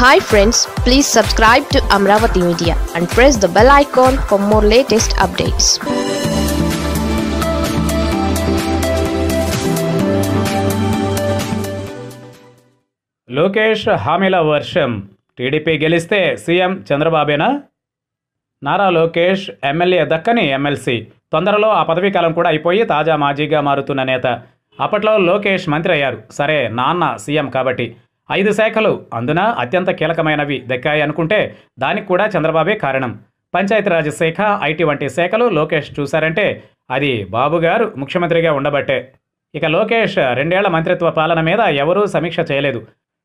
Hi friends please subscribe to Amaravati media and press the bell icon for more latest updates Lokesh హామీల వర్షం. TDP గెలిస్తే CM చంద్రబాబేనా? Nara Lokesh MLA దక్కని MLC. తొందరలో ఆ పదవీ కాలం కూడా అయిపోయి తాజా మాజీగా మారుతున్న నేత. అప్పట్లో లోకేష్ మంత్రి అయ్యారు. సరే నాన్న సీఎం కాబట్టి. ఐదు శాఖలు అందున అత్యంత కీలకమైనవి దక్కాయి అనుకుంటే దానికి కూడా చంద్రబాబే కారణం. పంచాయతీరాజ్ శాఖ ఐటీ వంటి శాఖలు లోకేష్ చూశారంటే అది బాబు గారు ముఖ్యమంత్రిగా ఉండబట్టే. ఇక లోకేష్ రెండేళ్ళ మంత్రిత్వ పాలన మీద ఎవరూ సమీక్ష చేయలేదు.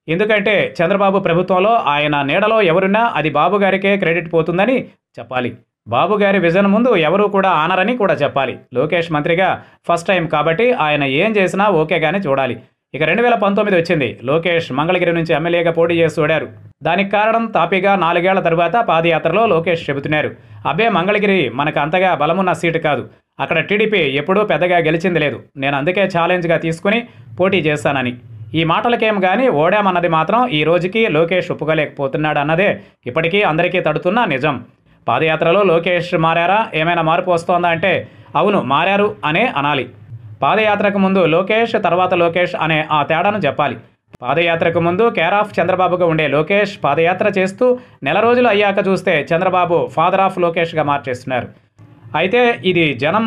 ఎందుకంటే చంద్రబాబు ప్రభుత్వంలో ఆయన నీడలో ఎవరున్నా అది బాబు గారికే క్రెడిట్ పోతుందని చెప్పాలి. బాబు గారి విజన్ ముందు ఎవరూ కూడా ఆనరని కూడా చెప్పాలి. లోకేష్ మంత్రిగా ఫస్ట్ టైం కాబట్టి ఆయన ఏం చేసినా ఓకేగానే చూడాలి. ఇక రెండు వేల పంతొమ్మిది వచ్చింది. లోకేష్ మంగళగిరి నుంచి ఎమ్మెల్యేగా పోటీ చేసి చూడారు దానికి కారణం తాపీగా నాలుగేళ్ళ తర్వాత పాదయాత్రలో లోకేష్ చెబుతున్నారు. అబ్బే మంగళగిరి మనకు అంతగా బలమున్న సీటు కాదు. అక్కడ టీడీపీ ఎప్పుడూ పెద్దగా గెలిచింది లేదు. నేను అందుకే ఛాలెంజ్గా తీసుకుని పోటీ చేస్తానని. ఈ మాటలకేం కానీ ఓడామన్నది మాత్రం ఈ రోజుకి లోకేష్ ఒప్పుకోలేకపోతున్నాడు అన్నదే ఇప్పటికీ అందరికీ తడుతున్న నిజం. పాదయాత్రలో లోకేష్ మారారా? ఏమైనా మార్పు వస్తోందా అంటే అవును మారారు అనే అనాలి. పాదయాత్రకు ముందు లోకేష్ తర్వాత లోకేష్ అనే ఆ తేడాను చెప్పాలి. పాదయాత్రకు ముందు కేర్ ఆఫ్ చంద్రబాబుగా ఉండే లోకేష్ పాదయాత్ర చేస్తూ నెల రోజులు అయ్యాక చూస్తే చంద్రబాబు ఫాదర్ ఆఫ్ లోకేష్గా మార్చేస్తున్నారు. అయితే ఇది జనం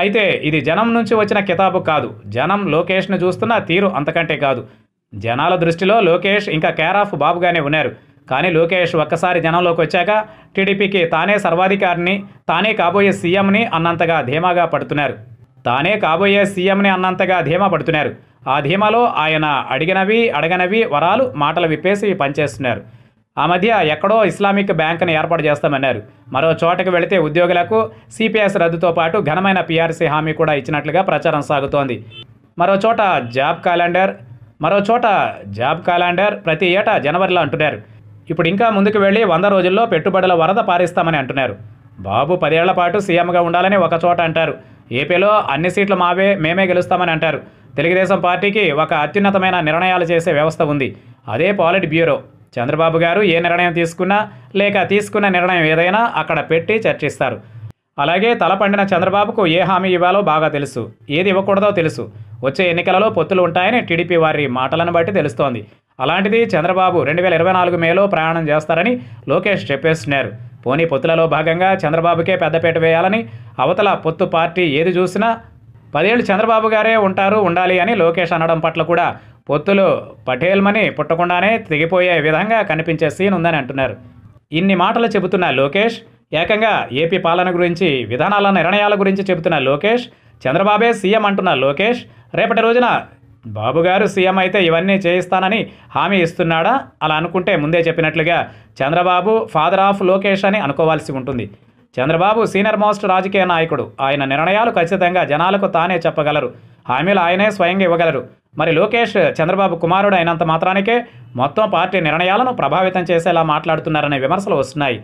అయితే ఇది జనం నుంచి వచ్చిన కితాబు కాదు. జనం లోకేష్ను చూస్తున్న తీరు అంతకంటే కాదు. జనాల దృష్టిలో లోకేష్ ఇంకా కేర్ ఆఫ్ బాబుగానే ఉన్నారు. కానీ లోకేష్ ఒక్కసారి జనంలోకి వచ్చాక టీడీపీకి తానే సర్వాధికారిని తానే కాబోయే సీఎంని అన్నంతగా ధీమాగా పడుతున్నారు. తానే కాబోయే సీఎంని అన్నంతగా ధీమా పడుతున్నారు. ఆ ధీమాలో ఆయన అడిగినవి అడగనవి వరాలు మాటలు విప్పేసి పనిచేస్తున్నారు. ఆ మధ్య ఎక్కడో ఇస్లామిక్ బ్యాంకుని ఏర్పాటు చేస్తామన్నారు. మరో చోటకు వెళితే ఉద్యోగులకు సిపిఎస్ రద్దుతో పాటు ఘనమైన పీఆర్సీ హామీ కూడా ఇచ్చినట్లుగా ప్రచారం సాగుతోంది. మరో చోట జాబ్ క్యాలెండర్ మరో చోట జాబ్ క్యాలెండర్ ప్రతి ఏటా జనవరిలో అంటున్నారు. ఇప్పుడు ఇంకా ముందుకు వెళ్ళి వంద రోజుల్లో పెట్టుబడుల వరద పారిస్తామని అంటున్నారు. బాబు పదేళ్ళ పాటు సీఎంగా ఉండాలని ఒక చోట అంటారు. ఏపీలో అన్ని సీట్లు మావే మేమే గెలుస్తామని అంటారు. తెలుగుదేశం పార్టీకి ఒక అత్యున్నతమైన నిర్ణయాలు చేసే వ్యవస్థ ఉంది. అదే పాలిట్ బ్యూరో. చంద్రబాబు గారు ఏ నిర్ణయం తీసుకున్నా లేక తీసుకున్న నిర్ణయం ఏదైనా అక్కడ పెట్టి చర్చిస్తారు. అలాగే తలపండిన చంద్రబాబుకు ఏ హామీ ఇవ్వాలో బాగా తెలుసు. ఏది ఇవ్వకూడదో తెలుసు. వచ్చే ఎన్నికలలో పొత్తులు ఉంటాయని టీడీపీ వారి మాటలను బట్టి తెలుస్తోంది. అలాంటిది చంద్రబాబు రెండు వేల ఇరవై నాలుగు మేలో ప్రయాణం చేస్తారని లోకేష్ చెప్పేస్తున్నారు. పోనీ పొత్తులలో భాగంగా చంద్రబాబుకే పెద్దపీట వేయాలని అవతల పొత్తు పార్టీ ఏది చూసినా పదేళ్ళు చంద్రబాబు గారే ఉంటారు ఉండాలి అని లోకేష్ అనడం పట్ల కూడా పొత్తులు పటేల్మని పుట్టకుండానే తెగిపోయే విధంగా కనిపించే సీన్ ఉందని అంటున్నారు. ఇన్ని మాటలు చెబుతున్న లోకేష్ ఏకంగా ఏపీ పాలన గురించి విధానాల నిర్ణయాల గురించి చెబుతున్న లోకేష్ చంద్రబాబే సీఎం అంటున్న లోకేష్ రేపటి రోజున బాబుగారు సీఎం అయితే ఇవన్నీ చేయిస్తానని హామీ ఇస్తున్నాడా? అలా అనుకుంటే ముందే చెప్పినట్లుగా చంద్రబాబు ఫాదర్ ఆఫ్ లోకేష్ అని అనుకోవాల్సి ఉంటుంది. చంద్రబాబు సీనియర్ మోస్ట్ రాజకీయ నాయకుడు. ఆయన నిర్ణయాలు ఖచ్చితంగా జనాలకు తానే చెప్పగలరు. హామీలు ఆయనే స్వయంగా ఇవ్వగలరు. మరి లోకేష్ చంద్రబాబు కుమారుడు అయినంత మాత్రానికే మొత్తం పార్టీ నిర్ణయాలను ప్రభావితం చేసేలా మాట్లాడుతున్నారనే విమర్శలు వస్తున్నాయి.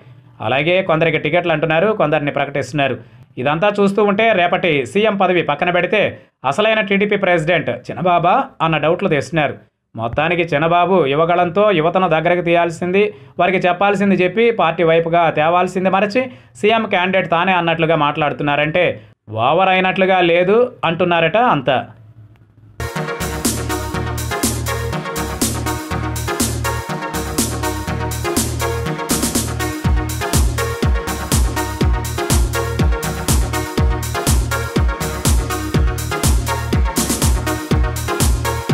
అలాగే కొందరికి టికెట్లు అంటున్నారు కొందరిని ప్రకటిస్తున్నారు. ఇదంతా చూస్తూ ఉంటే రేపటి సీఎం పదవి పక్కన పెడితే అసలైన టీడీపీ ప్రెసిడెంట్ చిన్నబాబా అన్న డౌట్లు తెస్తున్నారు. మొత్తానికి చిన్నబాబు యువగళంతో యువతను దగ్గరకు తీయాల్సింది వారికి చెప్పాల్సింది చెప్పి పార్టీ వైపుగా తేవాల్సింది మరచి సీఎం క్యాండిడేట్ తానే అన్నట్లుగా మాట్లాడుతున్నారంటే ఓవర్ అయినట్లుగా లేదు అంటున్నారట అంతా.